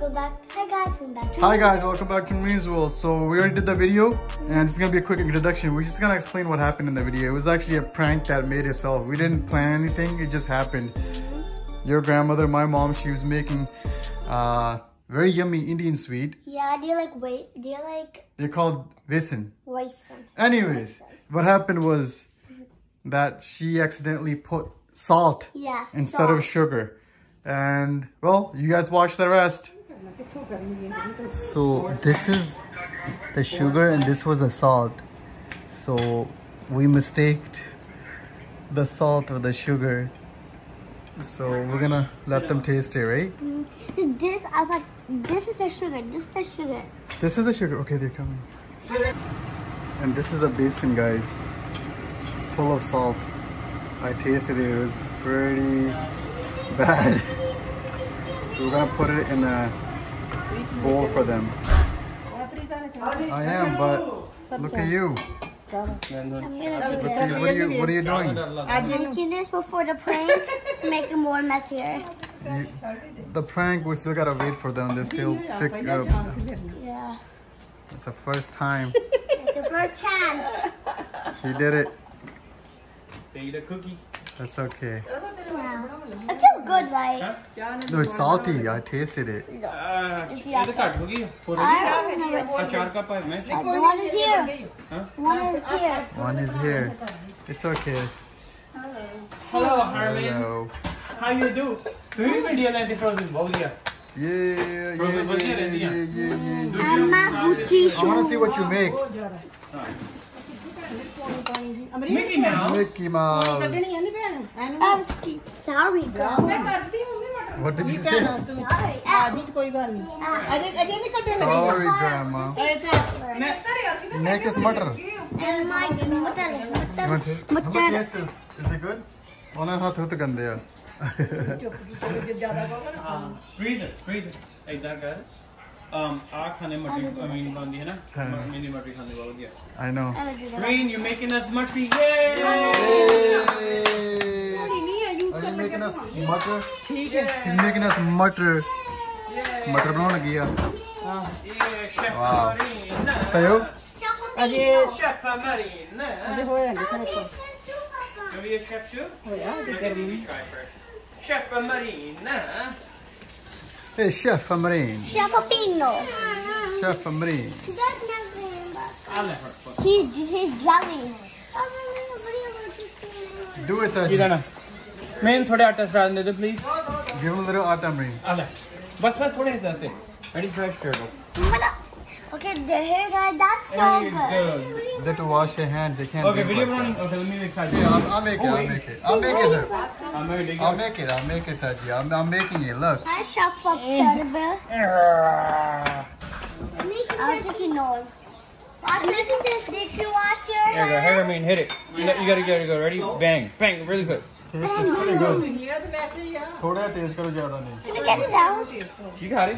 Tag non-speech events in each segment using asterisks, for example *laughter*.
back. Hi guys, welcome back to Hi guys, welcome back to World. So we already did the video and it's gonna be a quick introduction. We're just gonna explain what happened in the video. It was actually a prank that made itself. We didn't plan anything, it just happened. Your grandmother, my mom, she was making uh, very yummy Indian sweet. Yeah, do you like wait? Do you like They're called Visin. raisin? Anyways, what happened was that she accidentally put salt Yes. instead of sugar. And well, you guys watch the rest. So this is the sugar and this was the salt. So we mistaked the salt with the sugar. So we're gonna let them taste it, right? Mm-hmm. *laughs* This, I was like, this is the sugar. This is the sugar. This is the sugar. Okay, they're coming. And this is the basin, guys. Full of salt. I tasted it. It was pretty bad. *laughs* So we're gonna put it in a bowl for them. I am, but look at you. I'm gonna do Look at you. What are you? What are you doing? making this before the prank to make it more messier. You, the prank. We still gotta wait for them. They're still pick up. Yeah. It's the first time It's the first chance. she did it. They eat a cookie. That's okay. It's tastes good, right? No, it's salty. I tasted it. No. Uh, it's yummy. One is here. Huh? One is here. One is here. It's okay. Hello. Hello, Harmon. Hello. How you do? Do you even realize the frozen bowl here? Yeah, yeah, yeah, yeah, yeah, yeah, yeah, yeah. I want to see what you make. Ah. Mickey Mouse. Mickey Mouse. I'm sk- sorry, girl. What did you say? Sorry. Ah, Sorry, Grandma. Make us mutter. and my mutter, You mutter, want to? How much mutter. is this? Is it good? ਉਹਨਾਂ ਹੱਥ ਹੁੱਤ ਗੰਦੇ ਆ Breathe it, breathe it. ਏਦਾਂ ਕਰ um ਆ ਖਾਣੇ ਮਟਰੀ I mean ਬਣਦੀ ਹੈ ਨਾ ਹਾਂ। ਮਿੰਨੀ ਮਟਰੀ ਖਾਣੇ ਬਹੁਤ ਵਧੀਆ I know. I will do that. Green, you're making us mutry. Yay! Are you making us mutter? She's making us mutter. ਮਟਰ ਬਣਾਉਣ ਲੱਗੀ ਆ Yeah, Chef Wow. Marina. ਤਾਇਓ Chef Marina. So we have Chef too? Look at me try first. Chef Marina. Hey, Chef Amreen. Chef Pino. Chef Amreen. He's, he's jelly. Do it, Sajid. Main थोड़े आटा से दे दो please give a little atta main बस बस थोड़े से ready fresh कर दो Okay, the hair guy, that's so Very good. good. They have to wash their hands. They can't Okay, do video like running. that. Okay, let me make Saji. Yeah, I'll, I'll make it. I'll make it. I'll make it. Sir. I'm very big. I'll make it. I'll make it, Saji. I'm, I'm making it. Look. Hi, Chef Upstairs. I don't think he knows. Wash it. Did you wash your Here you go. hair? Here, I mean, hit it. You got- you gotta get it. Go ready. Bang, bang, really quick. Taste is pretty good. थोड़ा taste करो ज्यादा नहीं. Can I get it out? You got it.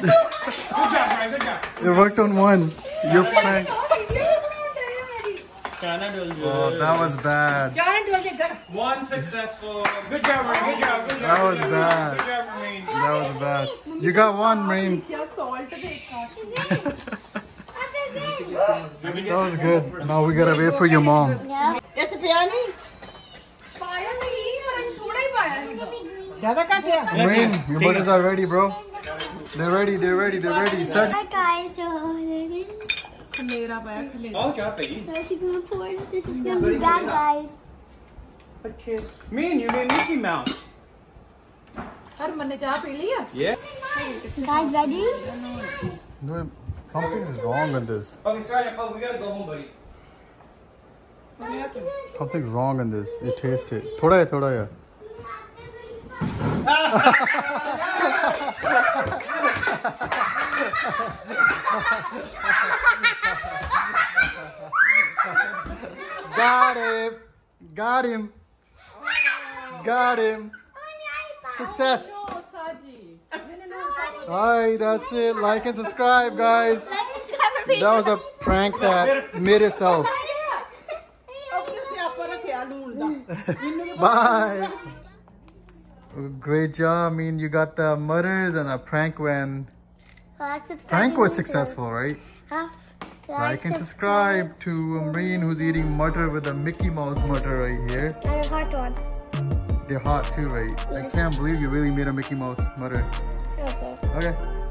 Good job, Brian. Good job. You worked on one. You prank. China doing good. Oh, that was bad. One successful. Good job, Amreen. Good job. Good job. That was good job. bad. Good job, Amreen. That was bad. You got one, Amreen. *laughs* That was good. Now we gotta wait for your mom. Yeah. Amreen, your butters are ready, bro. They're ready, they're ready, they're ready. Hi guys, so Oh, drop it. So she's gonna pour. This is gonna be bad, guys. Okay. Me and you made Mickey Mouse. Yeah. Guys, ready? No, something is wrong with this. Oh, okay, sorry, oh, we gotta go home, buddy. Something wrong in this. You taste it. Thoda hai, thoda hai. *laughs* Got him. Got him. Got him. Success. Alright, that's it. Like and subscribe, guys. That was a prank that made itself. Bye. Great job. I mean, you got the mutters and a prank when Like, prank was successful, right? Huh? Like and subscribe to Amreen who's eating mutter with a Mickey Mouse mutter right here. And a hot one. They're hot too, right? I can't believe you really made a Mickey Mouse mutter. Okay. Okay.